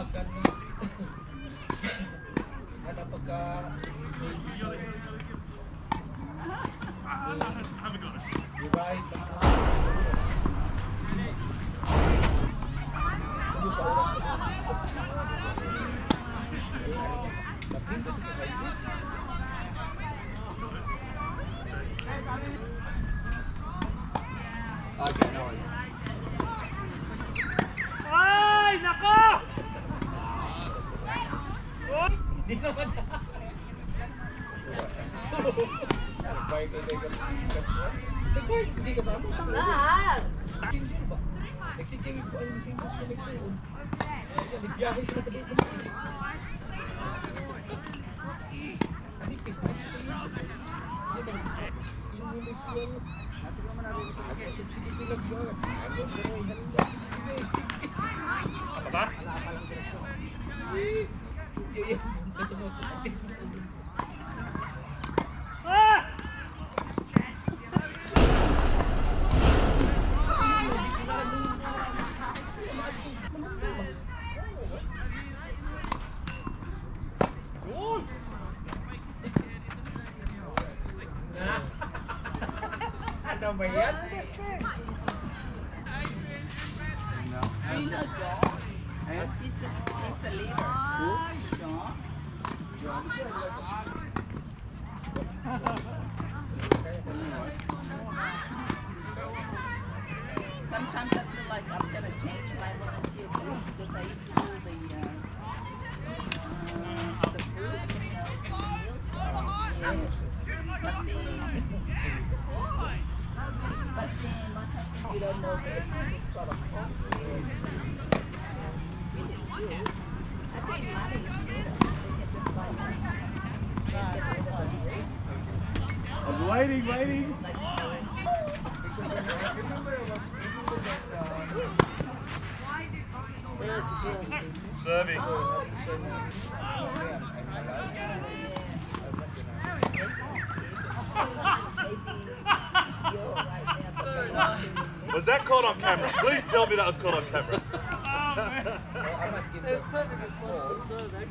makannya ada bekal naman. Nag-bike na tayo kasama? Nag-bike, hindi kasama. Saan? Exchanger ba? Exchanger ko ang same bus connection. Nagbiyahe sila tabi ko. Nipis na siya. Inumulog sila. Subsidi ko lang siya. Ano ba? Ano ba? Ano ba? Depois eu vou tirar tempo. Não, mas é. Não. Ainda, John. É? He's the, he's the leader. Ah, John. Sometimes I feel like I'm going to change my volunteer group because I used to do the, uh, uh, the food and meals. But then, but then my husband, we don't know that it's got a problem. waiting, waiting. Serving. was that caught on camera? Please tell me that was caught on camera. Oh, man. It's perfect. It's perfect.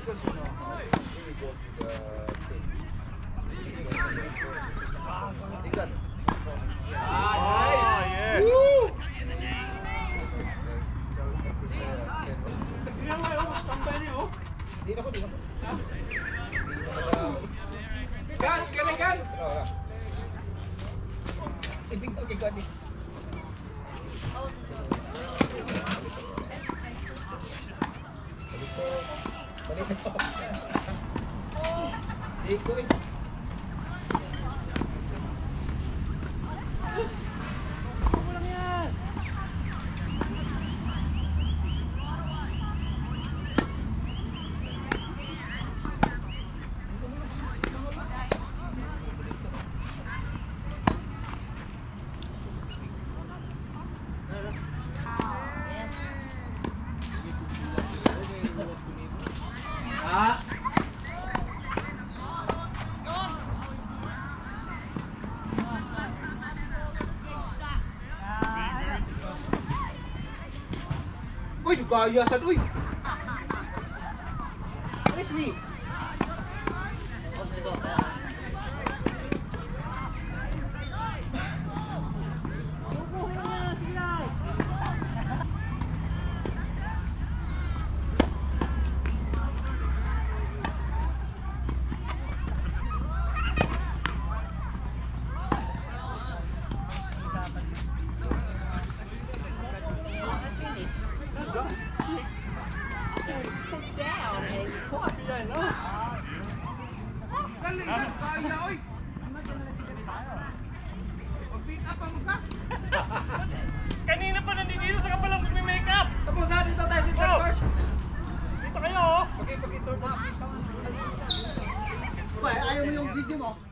because you know really good Thank you. Oh, eh. Uy, gaya sa uy. Honestly. yan. Oh. Dali, isang kaya, oy. Pick up ang mukha. Kanina pa nandito sa kapalang magme-make up. Tapos na dito tayo oh. Dito kayo, oh. Okay, pag-turn up. Ayaw mo yung video mo.